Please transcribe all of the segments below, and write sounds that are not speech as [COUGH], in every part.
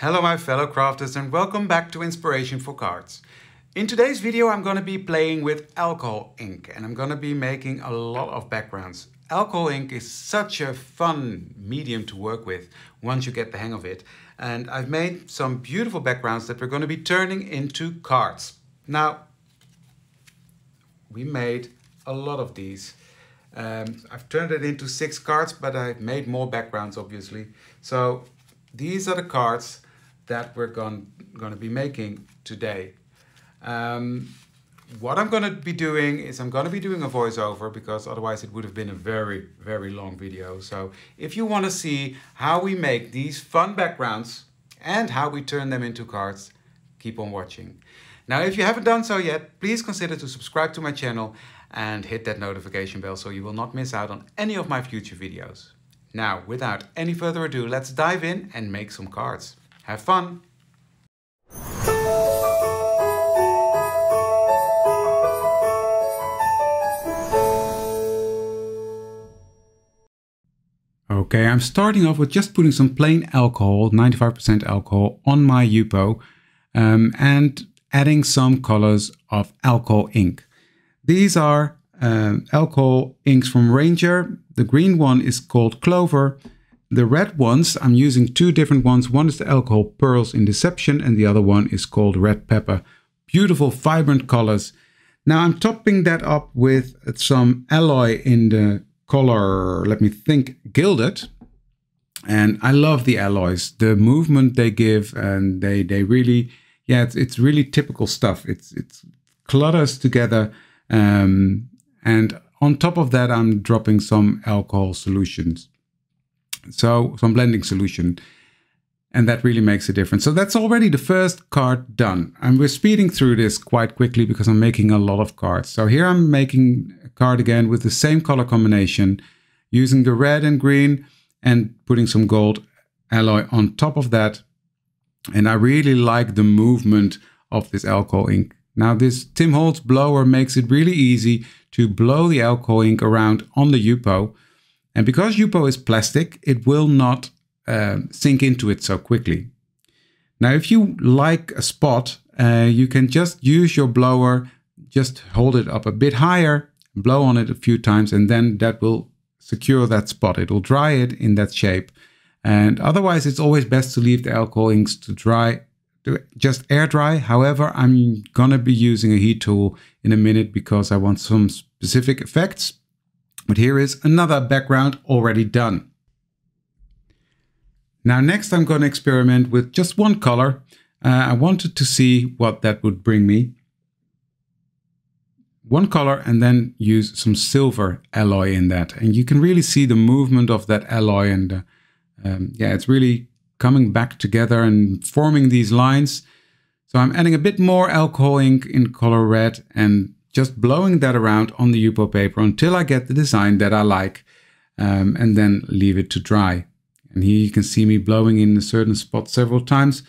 Hello my fellow crafters and welcome back to Inspiration for Cards. In today's video I'm going to be playing with alcohol ink and I'm going to be making a lot of backgrounds. Alcohol ink is such a fun medium to work with once you get the hang of it and I've made some beautiful backgrounds that we're going to be turning into cards. Now we made a lot of these. Um, I've turned it into six cards, but I've made more backgrounds, obviously. So these are the cards that we're going, to be making today. Um, what I'm going to be doing is I'm going to be doing a voiceover because otherwise it would have been a very, very long video. So if you want to see how we make these fun backgrounds and how we turn them into cards, keep on watching. Now, if you haven't done so yet, please consider to subscribe to my channel and hit that notification bell so you will not miss out on any of my future videos. Now, without any further ado, let's dive in and make some cards. Have fun! Okay, I'm starting off with just putting some plain alcohol, 95% alcohol, on my Yupo um, and adding some colors of alcohol ink. These are um, alcohol inks from Ranger. The green one is called Clover. The red ones, I'm using two different ones. One is the alcohol pearls in Deception and the other one is called Red Pepper. Beautiful, vibrant colors. Now I'm topping that up with some alloy in the color, let me think, Gilded. And I love the alloys, the movement they give and they, they really, yeah, it's, it's really typical stuff. It's, it's clutters together um, and on top of that, I'm dropping some alcohol solutions. So some blending solution. And that really makes a difference. So that's already the first card done. And we're speeding through this quite quickly because I'm making a lot of cards. So here I'm making a card again with the same color combination, using the red and green and putting some gold alloy on top of that. And I really like the movement of this alcohol ink. Now this Tim Holtz blower makes it really easy to blow the alcohol ink around on the Yupo. And because Yupo is plastic, it will not uh, sink into it so quickly. Now, if you like a spot, uh, you can just use your blower, just hold it up a bit higher, blow on it a few times, and then that will secure that spot. It will dry it in that shape. And otherwise, it's always best to leave the alcohol inks to dry just air dry. However, I'm gonna be using a heat tool in a minute because I want some specific effects. But here is another background already done. Now next I'm going to experiment with just one color. Uh, I wanted to see what that would bring me. One color and then use some silver alloy in that. And you can really see the movement of that alloy and uh, um, yeah, it's really coming back together and forming these lines. So I'm adding a bit more alcohol ink in color red and just blowing that around on the Yupo paper until I get the design that I like um, and then leave it to dry. And here you can see me blowing in a certain spot several times.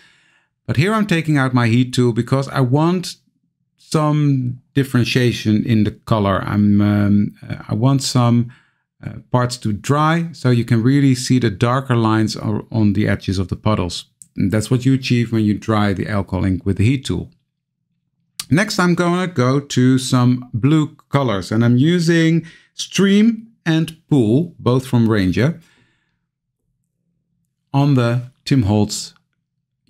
But here I'm taking out my heat tool because I want some differentiation in the color. I'm um, I want some uh, parts to dry so you can really see the darker lines on the edges of the puddles. And that's what you achieve when you dry the alcohol ink with the heat tool. Next, I'm going to go to some blue colors and I'm using Stream and Pool, both from Ranger, on the Tim Holtz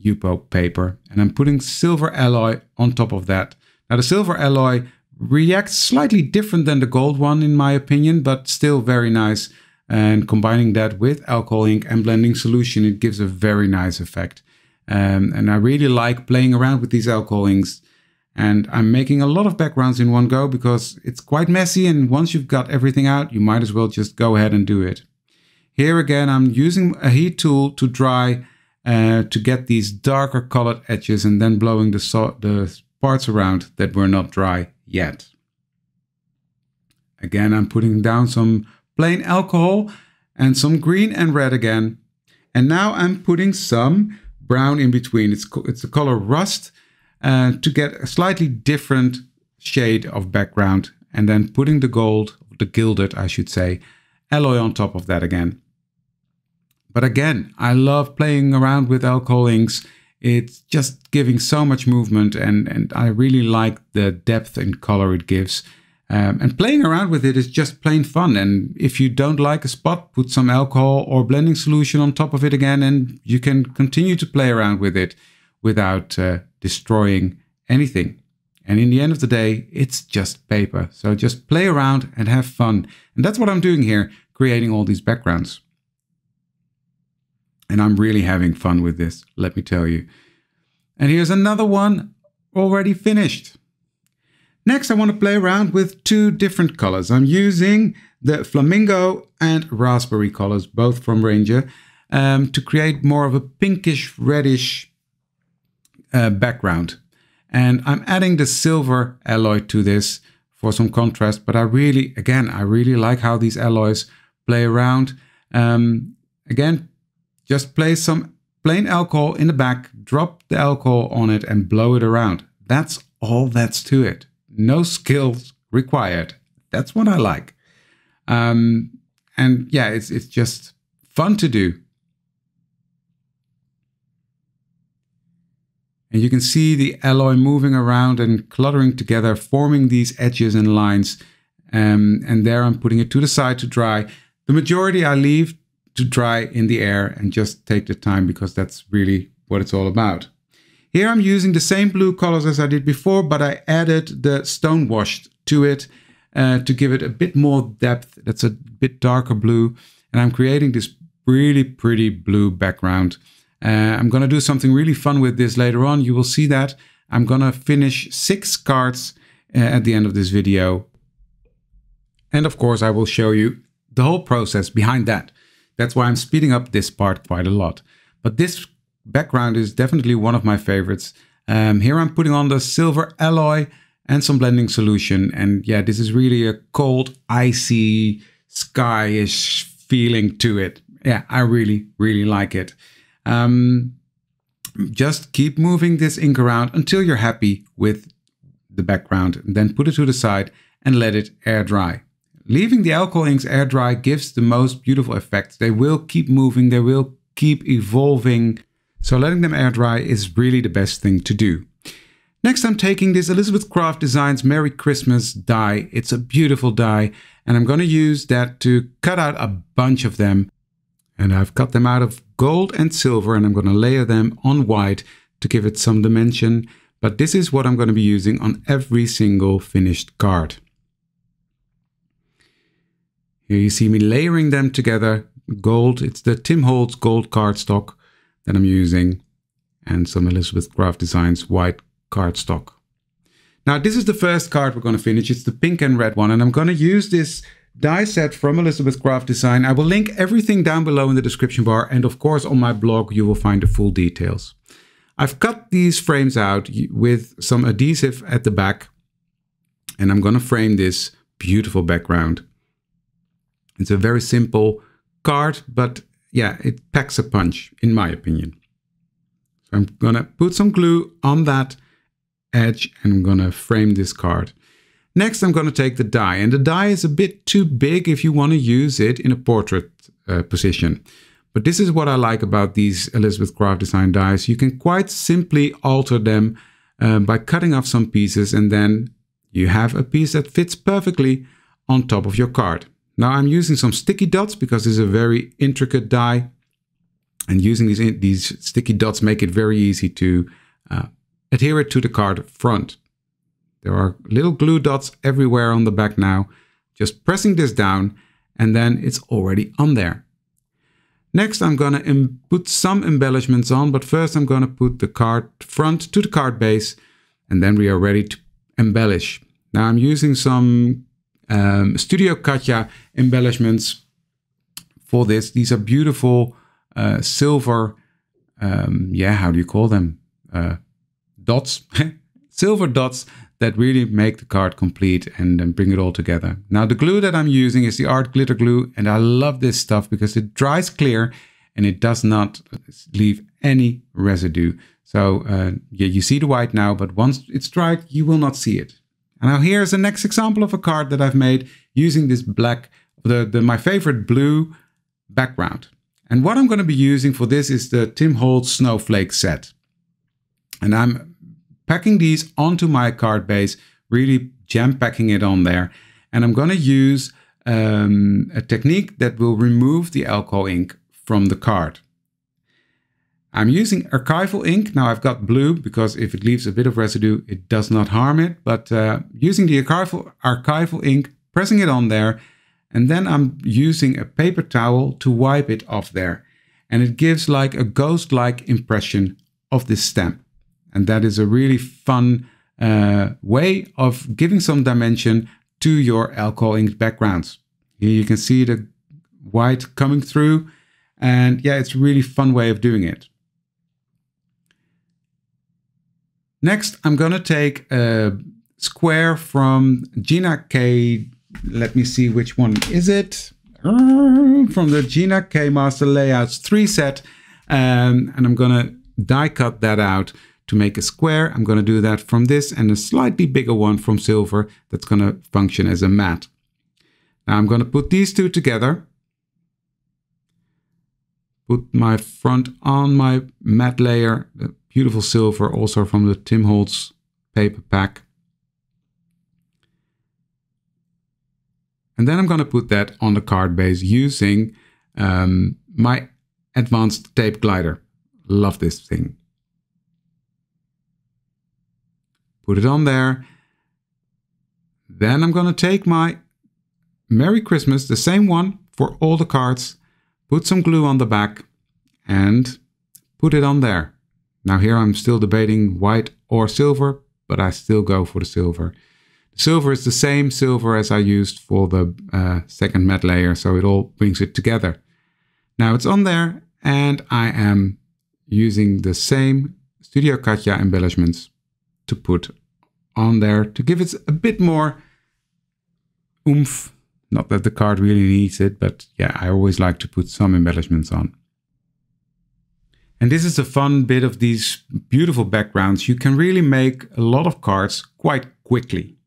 Yupo paper. And I'm putting silver alloy on top of that. Now the silver alloy reacts slightly different than the gold one in my opinion, but still very nice. And combining that with alcohol ink and blending solution, it gives a very nice effect. Um, and I really like playing around with these alcohol inks. And I'm making a lot of backgrounds in one go because it's quite messy. And once you've got everything out, you might as well just go ahead and do it. Here again, I'm using a heat tool to dry uh, to get these darker colored edges and then blowing the, so the parts around that were not dry yet. Again, I'm putting down some plain alcohol and some green and red again. And now I'm putting some brown in between. It's, it's the color rust uh, to get a slightly different shade of background and then putting the gold, the gilded, I should say, alloy on top of that again. But again, I love playing around with alcohol inks. It's just giving so much movement and, and I really like the depth and color it gives. Um, and playing around with it is just plain fun. And if you don't like a spot, put some alcohol or blending solution on top of it again, and you can continue to play around with it without uh, destroying anything. And in the end of the day, it's just paper. So just play around and have fun. And that's what I'm doing here, creating all these backgrounds. And I'm really having fun with this, let me tell you. And here's another one already finished. Next, I want to play around with two different colors. I'm using the flamingo and raspberry colors, both from Ranger, um, to create more of a pinkish reddish uh, background. And I'm adding the silver alloy to this for some contrast, but I really, again, I really like how these alloys play around. Um, again, just place some plain alcohol in the back, drop the alcohol on it and blow it around. That's all that's to it no skills required. That's what I like. Um, and yeah, it's it's just fun to do. And you can see the alloy moving around and cluttering together, forming these edges and lines. Um, and there I'm putting it to the side to dry. The majority I leave to dry in the air and just take the time because that's really what it's all about. Here I'm using the same blue colors as I did before, but I added the stone washed to it uh, to give it a bit more depth. That's a bit darker blue. And I'm creating this really pretty blue background. Uh, I'm going to do something really fun with this later on. You will see that. I'm going to finish six cards uh, at the end of this video. And of course, I will show you the whole process behind that. That's why I'm speeding up this part quite a lot. But this background is definitely one of my favorites. Um, here I'm putting on the silver alloy and some blending solution. And yeah, this is really a cold, icy, skyish feeling to it. Yeah, I really, really like it. Um, just keep moving this ink around until you're happy with the background. Then put it to the side and let it air dry. Leaving the alcohol inks air dry gives the most beautiful effect. They will keep moving, they will keep evolving so letting them air dry is really the best thing to do. Next, I'm taking this Elizabeth Craft Designs Merry Christmas die. It's a beautiful die, and I'm going to use that to cut out a bunch of them. And I've cut them out of gold and silver, and I'm going to layer them on white to give it some dimension. But this is what I'm going to be using on every single finished card. Here you see me layering them together. Gold, it's the Tim Holtz gold cardstock that I'm using and some Elizabeth Craft Designs white cardstock. Now this is the first card we're going to finish. It's the pink and red one and I'm going to use this die set from Elizabeth Craft Design. I will link everything down below in the description bar and of course on my blog you will find the full details. I've cut these frames out with some adhesive at the back and I'm going to frame this beautiful background. It's a very simple card, but yeah, it packs a punch, in my opinion. So I'm gonna put some glue on that edge and I'm gonna frame this card. Next, I'm gonna take the die, and the die is a bit too big if you wanna use it in a portrait uh, position. But this is what I like about these Elizabeth Craft Design dies. You can quite simply alter them uh, by cutting off some pieces and then you have a piece that fits perfectly on top of your card. Now I'm using some sticky dots because this is a very intricate die. And using these, these sticky dots make it very easy to uh, adhere it to the card front. There are little glue dots everywhere on the back now. Just pressing this down and then it's already on there. Next, I'm going to put some embellishments on, but first I'm going to put the card front to the card base and then we are ready to embellish. Now I'm using some um, Studio Katja embellishments for this. These are beautiful uh, silver, um, yeah, how do you call them? Uh, dots, [LAUGHS] silver dots that really make the card complete and, and bring it all together. Now the glue that I'm using is the Art Glitter Glue and I love this stuff because it dries clear and it does not leave any residue. So uh, yeah, you see the white now, but once it's dried, you will not see it. And now here's the next example of a card that I've made using this black, the, the my favorite blue background. And what I'm going to be using for this is the Tim Holtz Snowflake set. And I'm packing these onto my card base, really jam packing it on there. And I'm going to use um, a technique that will remove the alcohol ink from the card. I'm using archival ink. Now I've got blue because if it leaves a bit of residue, it does not harm it. But uh, using the archival, archival ink, pressing it on there, and then I'm using a paper towel to wipe it off there. And it gives like a ghost-like impression of this stamp. And that is a really fun uh, way of giving some dimension to your alcohol ink backgrounds. Here you can see the white coming through. And yeah, it's a really fun way of doing it. Next, I'm going to take a square from Gina K let me see which one is it. From the Gina K Master Layouts 3 set. Um, and I'm going to die cut that out to make a square. I'm going to do that from this and a slightly bigger one from silver that's going to function as a mat. Now I'm going to put these two together. Put my front on my matte layer, the beautiful silver also from the Tim Holtz paper pack. And then I'm going to put that on the card base using um, my advanced tape glider. Love this thing. Put it on there. Then I'm going to take my Merry Christmas, the same one for all the cards, put some glue on the back and put it on there. Now here I'm still debating white or silver, but I still go for the silver. Silver is the same silver as I used for the uh, second matte layer, so it all brings it together. Now it's on there, and I am using the same Studio Katja embellishments to put on there to give it a bit more oomph. Not that the card really needs it, but yeah, I always like to put some embellishments on. And this is a fun bit of these beautiful backgrounds. You can really make a lot of cards quite quickly.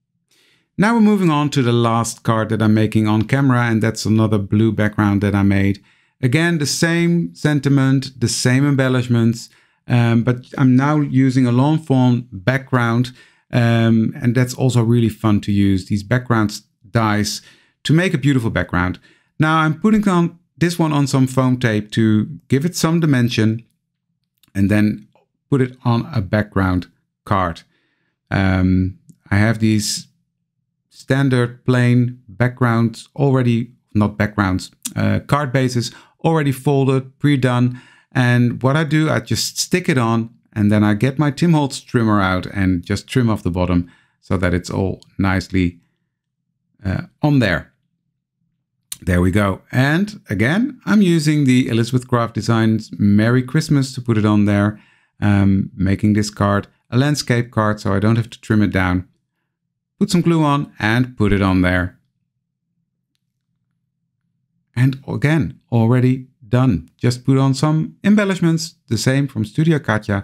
Now we're moving on to the last card that I'm making on camera and that's another blue background that I made. Again, the same sentiment, the same embellishments, um, but I'm now using a long form background um, and that's also really fun to use, these background dies to make a beautiful background. Now I'm putting on this one on some foam tape to give it some dimension and then put it on a background card. Um, I have these standard plain backgrounds already, not backgrounds, uh, card bases already folded, pre-done. And what I do, I just stick it on and then I get my Tim Holtz trimmer out and just trim off the bottom so that it's all nicely uh, on there. There we go. And again, I'm using the Elizabeth Craft Designs Merry Christmas to put it on there, um, making this card a landscape card so I don't have to trim it down put some glue on and put it on there. And again, already done. Just put on some embellishments, the same from Studio Katja,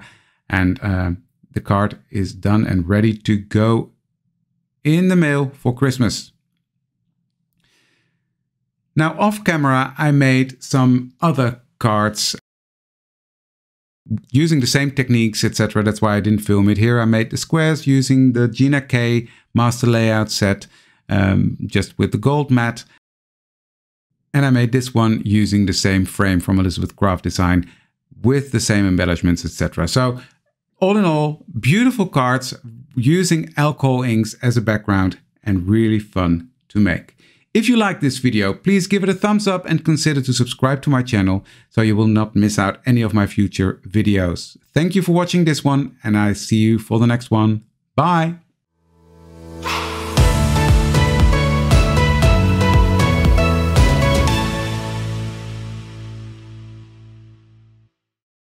and uh, the card is done and ready to go in the mail for Christmas. Now off camera, I made some other cards using the same techniques, etc. That's why I didn't film it here. I made the squares using the Gina K master layout set, um, just with the gold mat. And I made this one using the same frame from Elizabeth Craft Design with the same embellishments, etc. So all in all, beautiful cards using alcohol inks as a background and really fun to make. If you like this video, please give it a thumbs up and consider to subscribe to my channel so you will not miss out any of my future videos. Thank you for watching this one and I see you for the next one. Bye!